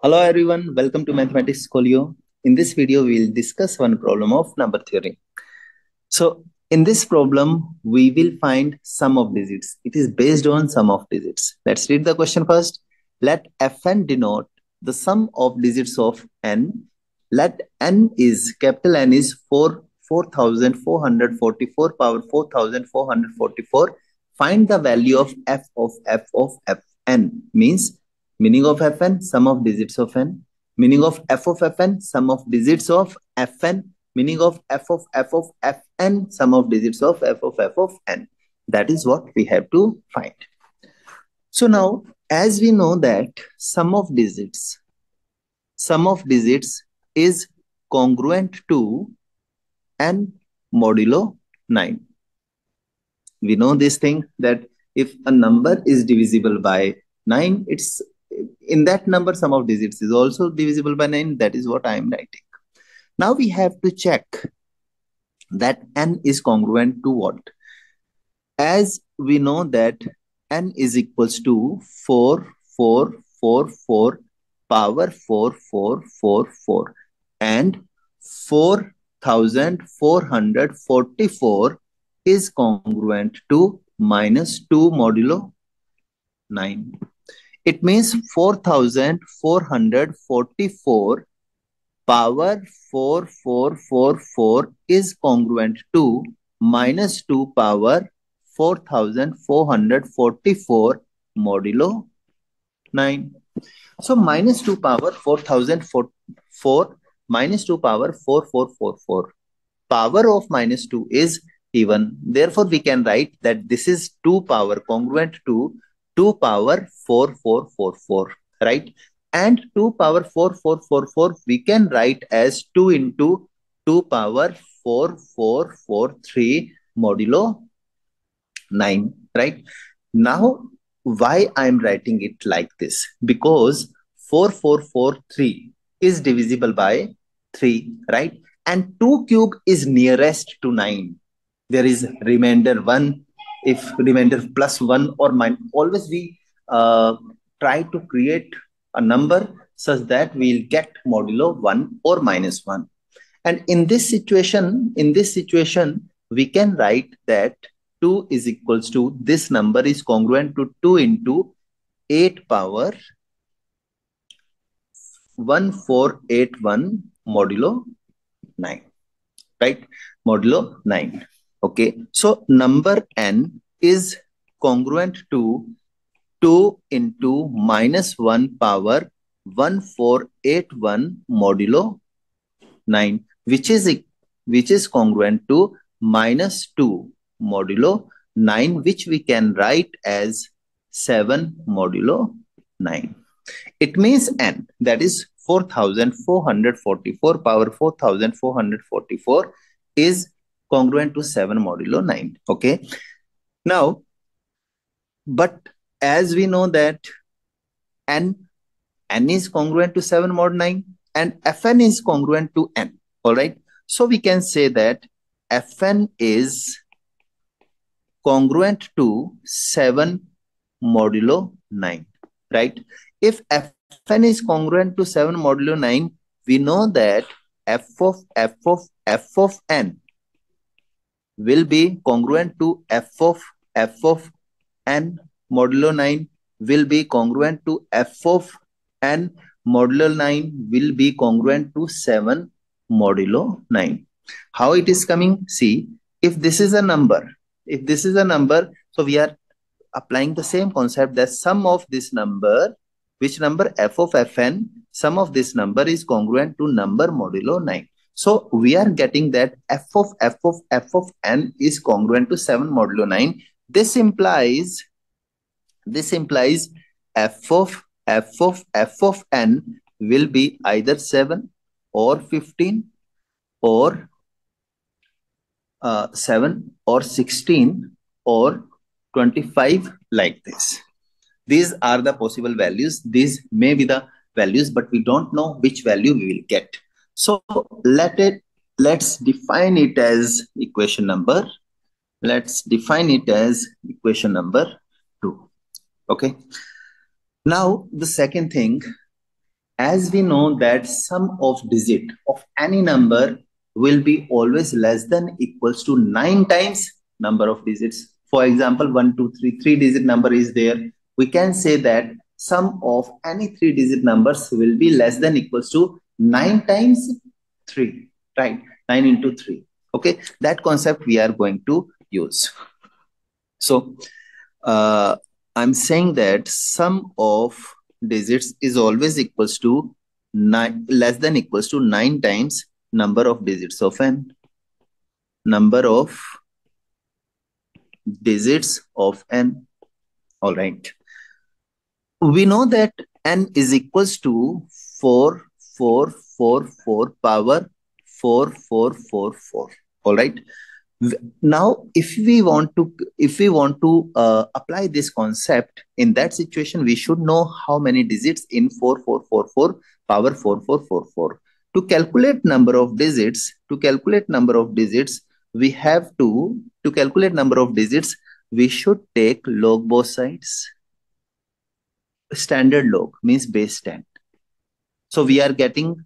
Hello everyone, welcome to Mathematics Scholeío. In this video, we will discuss one problem of number theory. So in this problem, we will find sum of digits. It is based on sum of digits. Let's read the question first. Let fn denote the sum of digits of n. Let n is, capital N is 4, 4444 power 4444. Find the value of f of f of fn means Meaning of fn, sum of digits of n. Meaning of f of fn, sum of digits of fn. Meaning of f of f of fn, sum of digits of f of f of n. That is what we have to find. So now, as we know that sum of digits, sum of digits is congruent to n modulo 9. We know this thing that if a number is divisible by 9, it's in that number sum of digits is also divisible by 9 that is what i am writing. Now we have to check that n is congruent to what? As we know that n is equals to 4 4 4 4 power 4 4 4 4 and 4444 is congruent to minus 2 modulo 9 it means 4444 power 4444 is congruent to minus 2 power 4444 modulo 9. So minus 2 power 4004 minus 2 power 4444. Power of minus 2 is even. Therefore, we can write that this is 2 power congruent to 2 power 4444, right? And 2 power 4444 we can write as 2 into 2 power 4443 modulo 9, right? Now, why I'm writing it like this? Because 4443 is divisible by 3, right? And 2 cube is nearest to 9. There is remainder 1 if remainder plus 1 or minus always we uh, try to create a number such that we'll get modulo 1 or minus 1 and in this situation in this situation we can write that 2 is equals to this number is congruent to 2 into 8 power 1481 modulo 9 right? Modulo 9 Okay, so number n is congruent to 2 into minus 1 power 1481 modulo 9, which is, which is congruent to minus 2 modulo 9, which we can write as 7 modulo 9. It means n, that is 4444 power 4444 is congruent to 7 modulo 9 okay? Now but as we know that n n is congruent to 7 mod 9 and fn is congruent to n all right? So we can say that fn is congruent to 7 modulo 9 right? If fn is congruent to 7 modulo 9 we know that f of f of f of n will be congruent to f of f of n modulo 9 will be congruent to f of n modulo 9 will be congruent to 7 modulo 9. How it is coming? See, if this is a number, if this is a number, so we are applying the same concept that sum of this number, which number f of fn, sum of this number is congruent to number modulo 9. So we are getting that f of f of f of n is congruent to 7 modulo 9. This implies, this implies f of f of f of n will be either 7 or 15 or uh, 7 or 16 or 25 like this. These are the possible values. These may be the values, but we don't know which value we will get. So let it, let's define it as equation number. Let's define it as equation number two. Okay. Now, the second thing, as we know that sum of digit of any number will be always less than equals to 9 times number of digits. For example, 1, 2, 3, 3 digit number is there. We can say that sum of any 3 digit numbers will be less than equals to 9 times 3, right? 9 into 3. Okay, that concept we are going to use. So, uh, I'm saying that sum of digits is always equals to 9 less than equals to 9 times number of digits of n number of digits of n all right we know that n is equals to 4 4 4 4 power 4 4 4 4 all right? Now if we want to if we want to uh, apply this concept in that situation we should know how many digits in 4444 power 4444 to calculate number of digits to calculate number of digits we have to to calculate number of digits we should take log both sides. Standard log means base 10 so we are getting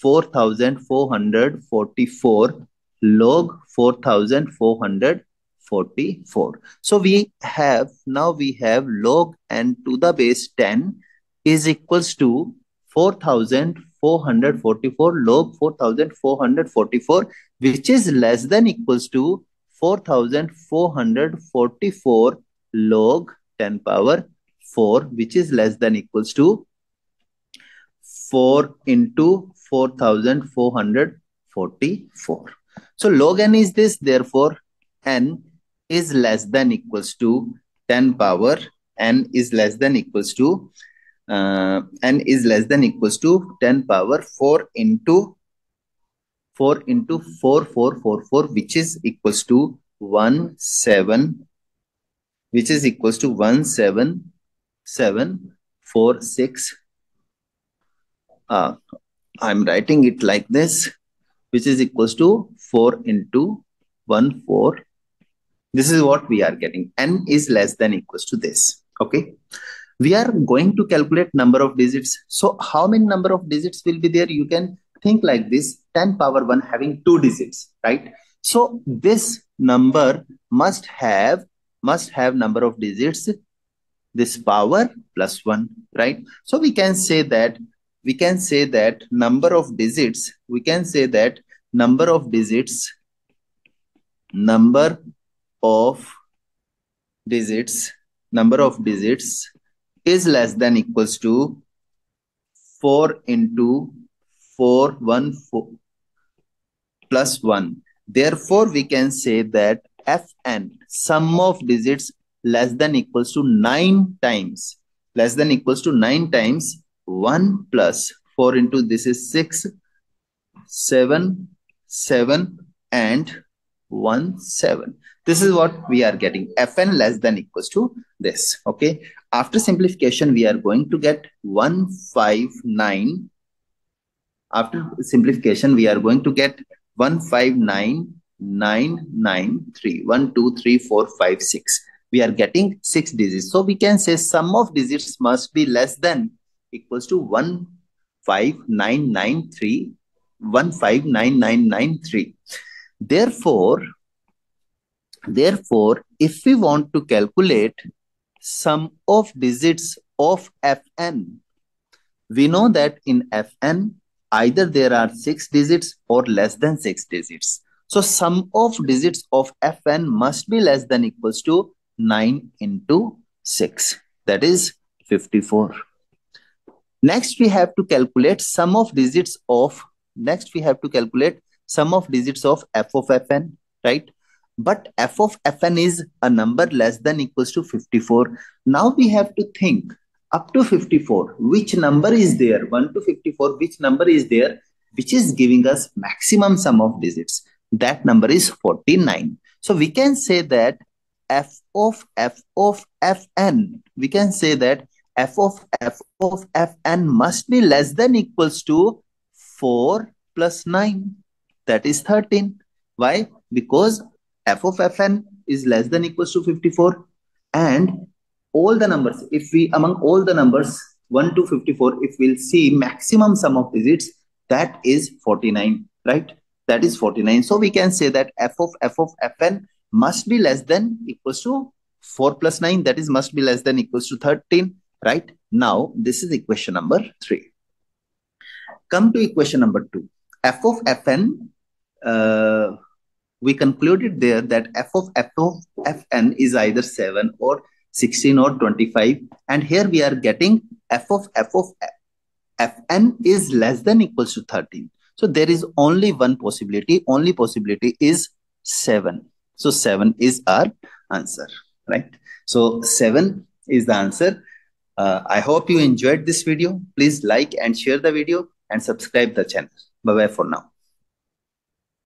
4444 log 4444. So we have, now we have log n to the base 10 is equals to 4444 log 4444 which is less than equals to 4444 log 10 power 4 which is less than equals to 4 into 4444. So log n is this, therefore n is less than equals to 10 power, n is less than equals to, uh, n is less than equals to 10 power 4 into 4 into 4, 4, 4, 4, which is equals to 1, 7, which is equals to 1, 7, 7, 4, 6. Uh, I'm writing it like this which is equals to 4 into 1, 4. This is what we are getting. n is less than equals to this. Okay. We are going to calculate number of digits. So how many number of digits will be there? You can think like this 10 power 1 having two digits, right? So this number must have must have number of digits this power plus 1 right so we can say that we can say that number of digits we can say that number of digits number of digits number of digits is less than equals to 4 into 4 1 4 plus 1 therefore we can say that fn sum of digits less than equals to 9 times less than equals to 9 times 1 plus 4 into this is 6 7 7 and 1 7 this is what we are getting fn less than equals to this okay? After simplification we are going to get 159 after simplification we are going to get 159993 1 2 3 4 5 6 we are getting six digits. So we can say sum of digits must be less than equals to 15993 159993. Therefore, therefore, if we want to calculate sum of digits of Fn, we know that in Fn, either there are six digits or less than six digits. So sum of digits of Fn must be less than equals to 9 into 6. That is 54. Next, we have to calculate sum of digits of Next, we have to calculate sum of digits of f of fn, right? But f of fn is a number less than equals to 54. Now we have to think up to 54, which number is there? 1 to 54, which number is there? Which is giving us maximum sum of digits. That number is 49. So we can say that f of f of fn, we can say that f of f of fn must be less than equals to 4 plus 9. That is 13. Why? Because f of fn is less than equals to 54 and all the numbers, if we among all the numbers 1 to 54, if we'll see maximum sum of digits, that is 49, right? That is 49. So we can say that f of f of fn must be less than equals to 4 plus 9, that is must be less than equals to 13, right? Now, this is equation number 3. Come to equation number 2. f of fn, uh, we concluded there that f of f of fn is either 7 or 16 or 25 and here we are getting f of f of fn is less than equals to 13 so there is only one possibility. Only possibility is 7 so 7 is our answer. Right? So 7 is the answer uh, i hope you enjoyed this video. Please like and share the video and subscribe the channel. Bye bye for now